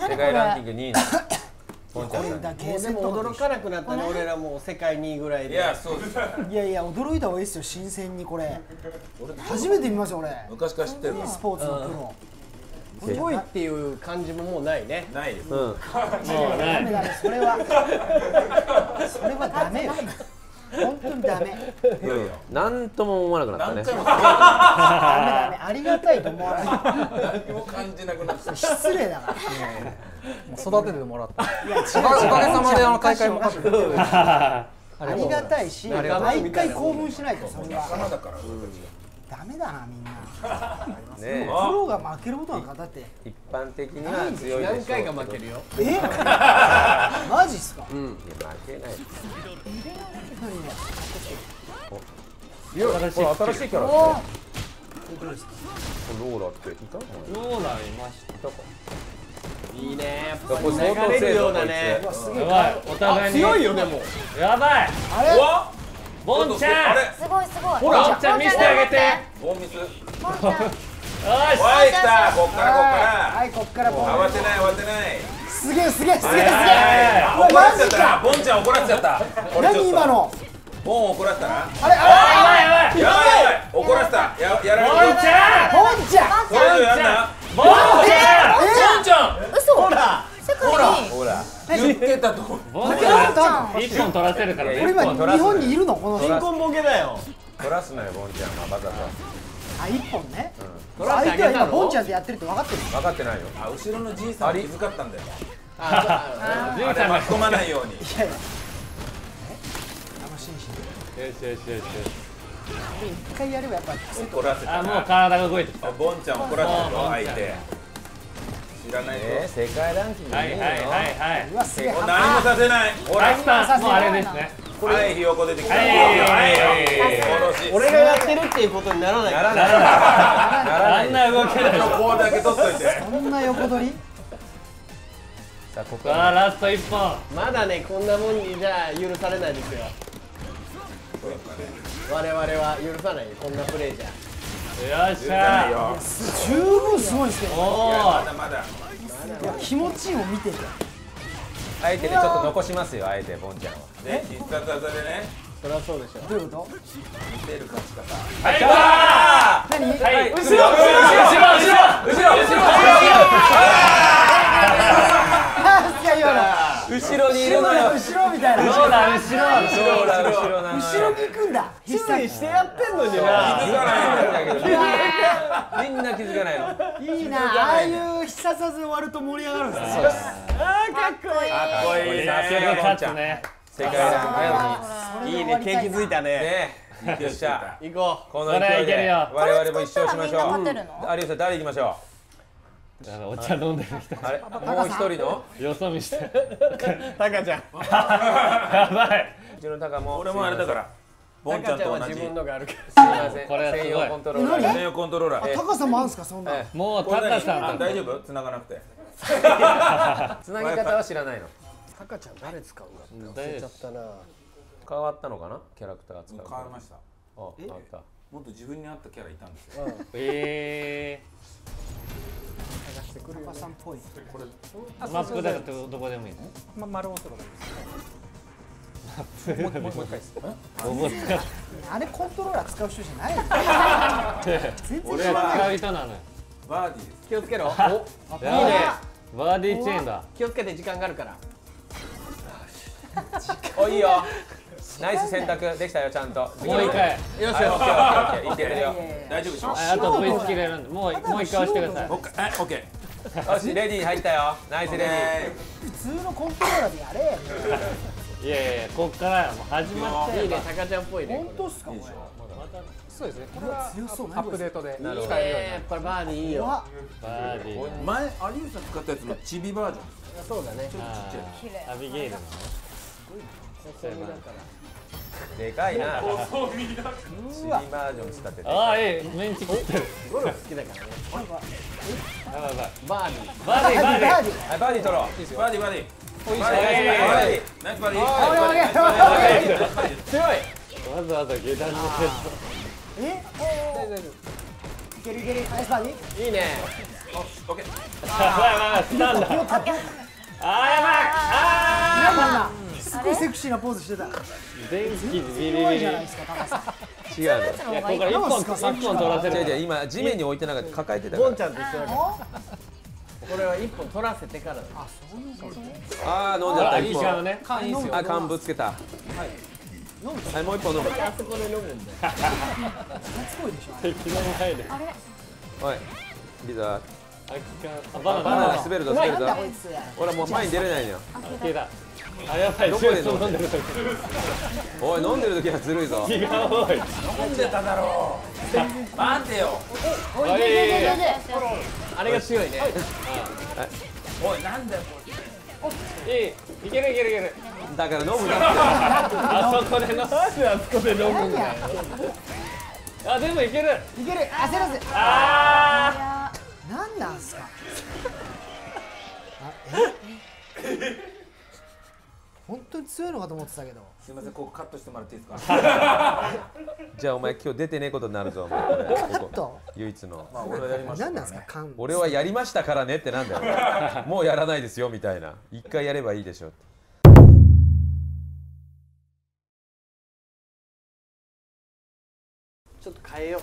世界ランキング2位の ポンちゃんさんだに。もうでも驚かなくなったね俺らもう世界2位ぐらいで。いやそうです。いやいや驚いた方がいいですよ新鮮にこれ。初めて見ますよ俺。昔から知ってる e スポーツのプロ。すごいっていう感じももうないね。ないです。うん。もうダメねダメそれは。それはダメよ本当にダメ。うん。なんとも思わなくなった。ねダメダメ。ありがたいと思わない。何も感じなくなって失礼だから。育ててもらった。おかげさまであの大会も勝っありがたいし毎回興奮しないとそれは仲間だからダメだなみんな。ねプロが負けることなんかだって。一般的には強いでしょう何回か負けるよ。え？マジっすか？いや負けない新しいこれ新しい。キャラおですね。ローラっていたの？ローラーいました。いたか？いいね。やっぱ流れるようなね。うわすげえお互いに強いよでも。やばい。あれ？わボンちゃん！すごいすごい。ボンちゃん見せてあげて。ボンミスボンちゃん。よしおい来た。こっからこっから。はいこっからボン慌てない慌てない。すげえすげえすげえすげえ。あうわ怒らせちゃったマジかな。ボンちゃん怒らせちゃった。何今の？ボン怒らせたな。あれあやばいやばい。やばいやばい。怒らせた。ややられボるンちゃん！れボンちゃん！それ以上やんな。ボンちゃんボンちゃん嘘ほら世界にほら言ってたとボ一本取らせるからいや俺今日本にいるの？このボケだよ。取らすなよボンちゃんは。わざとあ一本ね。取らせて相手は今ボンちゃんってやってるって分かってる分かってないよ。あ後ろのじいさんは気遣ったんだよ。あさん巻き込まないように。いやいや。あの紳士よしよしよしよし一回やればやっぱ怒らせた。あもうな体が動いてきた。ボンちゃん怒らせたよもう。相手知らないとえー、世界ランキング2位の？はいはいはいはい。うわすげえもう何もさせない。ほらラスターもうあれですね。はいひよこ出てきた。はい。はいはい殺し俺がやってるっていうことにならない。ならない。ならない。あんな動けない。ここだけ取っといて。そんな横取り？さあここ。はラスト一本。まだねこんなもんにじゃあ許されないですよ。我々は許さない。よこんなプレーじゃよっしゃよ十分すごいですけどおいやまおだまだいや気持ちいいもん見ててあえてねちょっと残しますよあえてボンちゃんはね必殺技でね。そりゃそうでしょ。どういうこ見せる勝ち方はい何はい後ろ後ろ後ろ後ろあ いや今の。後ろにいるのよ。後ろみたいな。後ろだ後ろ後ろだ。後ろ後ろに行くんだ。必注意してやってんのにな。気づかないんだけどみんな気づかないの。いいな。ああいう必殺技で終わると盛り上がるんですねあーかっこいい。かっこいい。さすが勝つね。世界ランいいね。景気づいたね。ね。よっしゃ。行ここの勢いで我々も一勝しましょう。有吉さん誰行きましょお茶飲んでる人。うあれもう一人のよそ見して。うタカちゃん。やばい。うちのタカも。俺もあれだから。ボンちゃんと同じ自分のがあるから。すみませんこれはすごい。専用コントローラー何？専用コントローラー。高さもあるんですか？そんなえもうタカさん大丈夫？繋がなくて。つなぎ方は知らないの？タカちゃん誰使うんだって誰忘れちゃったな。変わったのかな？キャラクターが使う変わりました。あ変わった。もっと自分に合ったキャラいたんですよ。え高さんっぽいーマップだとどこでもいいの？ま丸押せば大丈おぼつかあれコントローラー使う人じゃない？全然知らない使う人なのよ。バーディーです。気をつけろ。やばいいいねバーディーチェーンだ。気をつけて時間があるから。おいいよ。ナイス選択できたよちゃんと。もう一回。よしはいオッケーオッケーオッケー。いけてるよ。大丈夫でしょああと V スキル選んで。もうもう一回押してください。もう一回はいオッケーよしレディー入ったよ。ナイスレディー。普通のコントローラーでやれいやいやいやこっからもう始まっていいねタカちゃんっぽいね本当っすかこれ。夫そうですね。これは強そう。アップデートでなるほどいいねやっぱりバーディーいいよ。わバーディー前有吉さん使ったやつのチビバージョン。そうだね。あ綺麗ーアビゲイルのねでかいな。チビバージョンしたってああええメンチ食ってるゴルフ好きだからねやばいやばいバーディーバーディーバーディーバーディーはいバーディー取ろう。バーディーバーディーおいしいバーディーバーディーナイスバーディーオッケーオッケーオッケーナイスバーディーナイスバーディー強いわざわざ下段のテスえ大丈夫いけるいけるナイスバーディーいいねオッケーやばいやばいやばいスタンだあーやばいあなんだ今すごいセクシーなポーズしてた。ー電気ビリビリ。すごいいじゃないですか高橋さん。違うの。やここから一本一本取らせ違う違うる今地面に置いてなかった。抱えてたから。ボンちゃんと一緒だから。これは一本取らせてからだ。ああ飲んじゃったいい一本時間のね。缶いいっすよ。あ缶ぶつけた。はい。もう一本飲むあそこで飲むんだよ。敵の前でおいリザあバナバナ滑るぞ滑るぞ。俺はもう前に出れないのよあやばいどこで飲んでる。時おい飲んでる時はずるいぞ。気が多い。飲んでただろう待てよ。おいあれが強いねおいなんだよいいいけるいけるいけるだから飲むなあそこで飲むあそこで飲むんだよあでもいけるいける焦らずあなんなんすかあえ本当に強いのかと思ってたけど。すいませんここカットしてもらっていいですか？じゃあお前今日出てねえことになるぞ。お前これここと唯一の。まあ俺はやりました何なんすか？缶俺はやりましたからねってなんだよ。もうやらないですよみたいな。一回やればいいでしょって。ちょっと変えよう。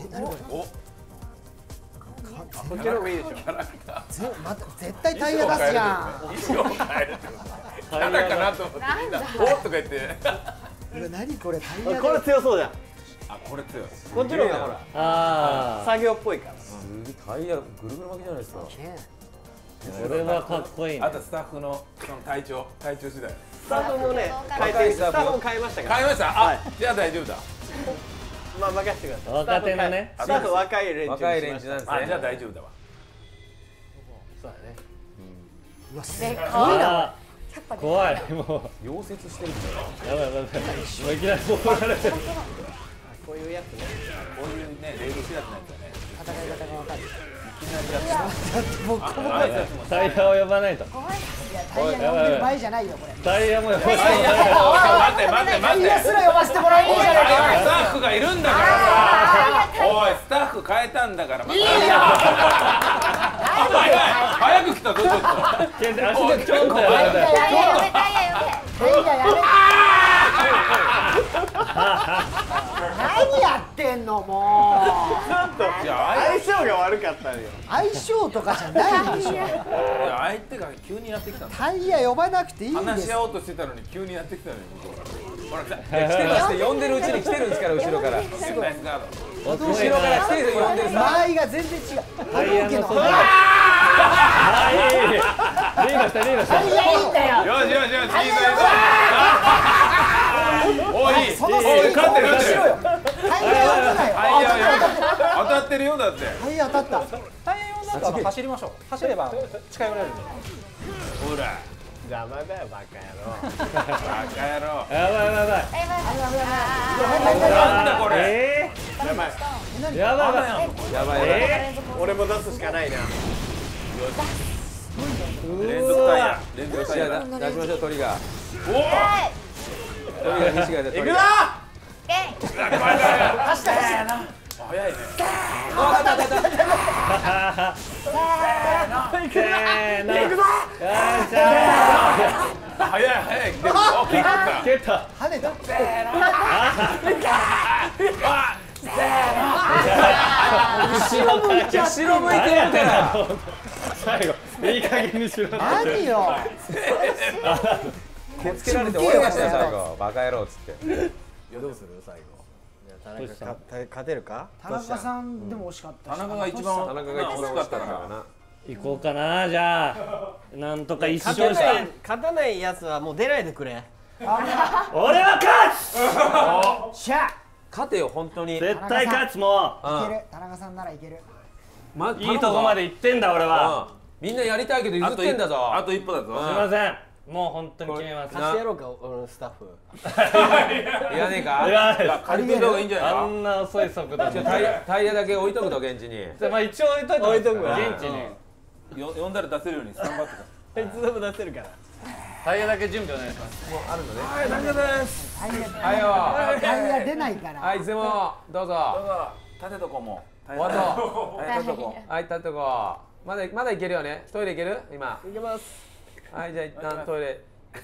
え何これ？おこっちの方がいいでしょ。ぜまた絶対タイヤ出すじゃん。衣装変える誰かなと思ってみんなおっとか言って。うわ何これタイヤでこれ強そうじゃん。あこれ強い。こっちの方がほらあ作業っぽいから。すげえタイヤぐるぐる巻きじゃないですか。ねこれはかっこいいね。あとスタッフのその体調体調次第。スタッフもね変えてスタッフも変えましたから。変えました。あじゃあ大丈夫だまあ任せてください。若手のね。スタ若い連中若い連中なんですね。あじゃあ大丈夫だわ。そうだね。うわすごいあー怖い。も溶接してるやばいやばいやばいもう。いきなり怒られてるこういうやつね。こういうねレール知らずなんだよね。戦い方が分かるタイヤを呼ばないとタイヤ呼んでる。場合じゃないよこれタイヤも呼ばない待って待ってタ待ってイヤすら呼ばせてもらえねえじゃないかスタッフがいるんだからさおいスタッフ変えたんだからいいよ。早く来たぞちょっと足でち。ょんとやられたよタイヤ呼べタイヤ呼べタイヤやめ何やってんのもう。いや相相性が悪かったのよ。相性とかじゃないでしょ。いや相手が急にやってきたんだタイヤ呼ばなくていいんです。話し合おうとしてたのに急にやってきたのよ向こうからほら来てまして呼んでるうちに来てるんですから後ろから。後後ろから来てる呼んでるさ間合いが全然違う。タイヤのいいリードしたリードしたイヤいいんだよよしよしよしいいぞいいぞおいいいそのおい成功勝ってる勝ってるしろよタイヤ呼ぶなよはいやいや当たってるよだって。タイヤ当たった。タイヤ用なんかあの走りましょう。走れば近寄れるんでほら。邪魔だよバカ野郎。バカ野郎。やばいやばいやばい。なんだこれ。えやばい。ー、やばいやばい。やばいやばい。え俺も出すしかないな。連続タイヤ。連続タイヤ出しましょうトリガー！おトリガー西側でトリガー早いね。せーの。よいしょ早い早い。蹴った。跳ねた。後ろから蹴った後ろ向いてる。から最後。いい加減にしろ。何よ。手つけられて終わりましたよ最後。バカ野郎っつって。どうする？最後田中か勝てるか？田中さんでも惜しかったし。田中が一番田中が一番惜しかったからな。行こうかなじゃあ。なんとか一勝勝した。てない勝たないやつはもう出ないでくれ。俺は勝つ。しゃ勝てよ本当に。絶対勝つもいける。田中さんならいける。まういいとこまで行ってんだ俺は。うん。みんなやりたいけど譲ってんだぞ。あと一歩だぞ。すいませんもう本当に決めます。な貸してやろうか俺のスタッフ。いらねえかいらないです借りてる方がいいんじゃないかあんな遅い速度で。じゃあタイタイヤだけ置いとくと現地に。まあ一応置いといて置いとくわ。現地に。よ呼んだら出せるようにスタンバってた。いつでも出せるから。タイヤだけ準備お願いします。はい大丈夫ですタイヤはいよ。タイヤ出ないから。はいいつでもどうぞ。どうぞ立てとこも。終わったはい立てとこはい立ってこまだまだいけるよね。トイレいける？今。いけますはいじゃあ一旦トイレ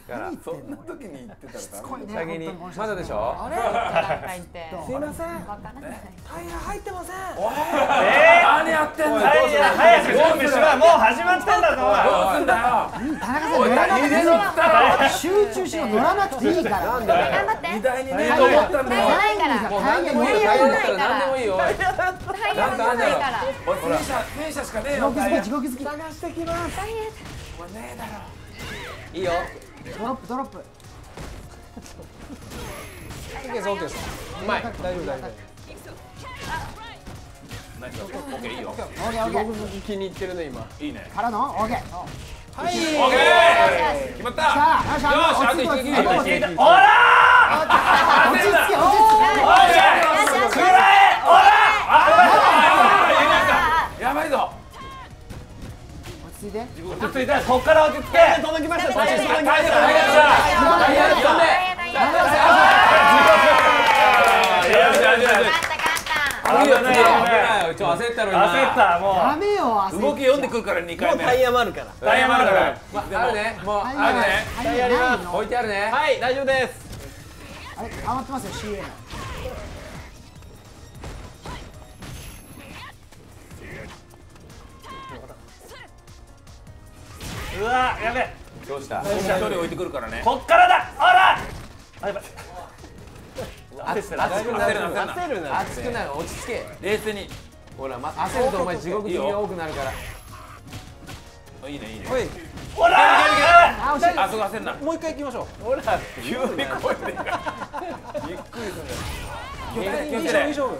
から。そんな時に言ってたらダメ先に。まだでしょ？あれ？すいません。タイヤ入ってません。何やってんのはいや早く準備しろ。もう始まってんだぞ。おいどうすんだよ。田中さん乗らなくていい集中しろ乗らなくて。いいから。頑張って荷台にねタイヤ登ったんだよタイヤないから。もう何でもい。い。よタイヤだったら何でもい。い。よおい。タイヤもない。からおい。戦車しかねえ地よ獄好き地獄好き探してきますタイヤお前ねえだろ。いいよ。ドロップドロップ。OK です OK です。うまい。大丈夫大丈夫。何オッケーいいよ。オーケーオーケー。気に入ってるね今。いいね。からの？オーケー。オッケー。決まった。さあよしあと一落ち着撃け落ち着けほら落ち着け落ち着け。よしよしよしやばいぞ落ち着いて落ち着いたこっから落ち着け。届きました。タイヤタイヤタイヤタイヤタイヤ呼んでタイヤタイヤよしよしよしたいちょ焦ったの今焦ったもダメよ焦っ動き読んでくるから2回目タイヤもあるからタイヤもあるからまあるねもうあるねタイヤないの置いてあるねはい大丈夫。ですあれ余ってますよ CA うわやべえ。どうした？一人置いてくるからねこっからだほらあやばい熱くなる焦るな。熱くなる落ち着け。冷静に。ほら、ま、焦るとお前地獄的が多くなるから。いいねいいね。はい。ほらあそこ焦んなもう一回行きましょうほら急に声っくりする気をつけて気をつけていい勝負いい勝負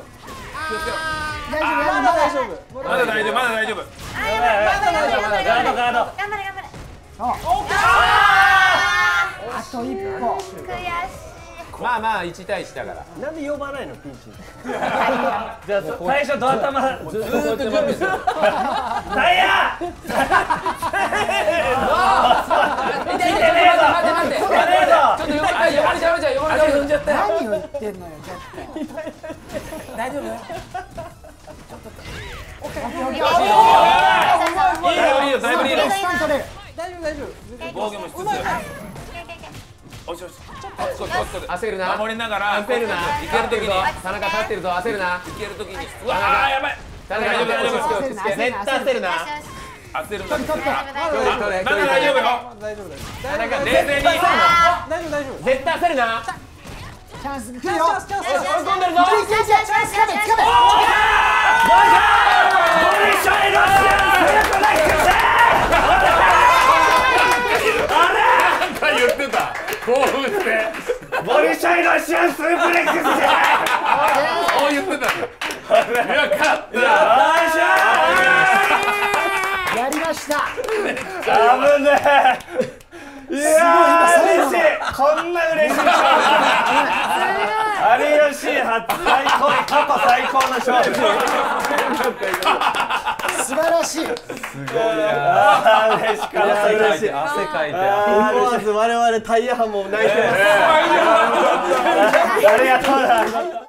大丈夫。まだ大丈夫。まだ大丈夫まだ大丈夫あやばい。頑張れ頑張れ頑張れガードガー。ド頑張れ頑張れあと一歩。悔しい。まあまあ1対1だから。なんで呼ばないのピンチ。にじゃあ最初ドア玉ずっと準備する。タイヤ！痛い痛い痛い待って待って。待ってちょっと横に横にちゃうちゃう横にちゃう。踏んじゃったよ何を言ってんのよちょっと。大丈夫？いいいよ。いいよだいぶいいよスタン取れる大丈夫。大丈夫。防御もしつつ焦るな。守りながら焦るな。行ける時に。行田中立ってるぞ。焦るな。ける時に。うわーやばい。田中大丈夫絶対焦るな。焦るんだって取って取れ取れまだ大丈夫よ大丈夫です田中冷静に大丈夫大丈夫絶対焦るなチャンス来るよチャンスチャンス追い込んでるぞいけいけいけつかめつかめボリシャイロシアンスープレックなんか言ってた興奮して。スボリシャイロシアンスープレックスじゃそう言ってた。よかった。やりました。危ねえ。いやー嬉しいこんな嬉しい。勝利有吉初最高過去最高の勝利 素晴らしい。あー嬉しかった汗かい嬉しいて汗かいて。思わず我々タイヤ班も泣いてます。ありがとうな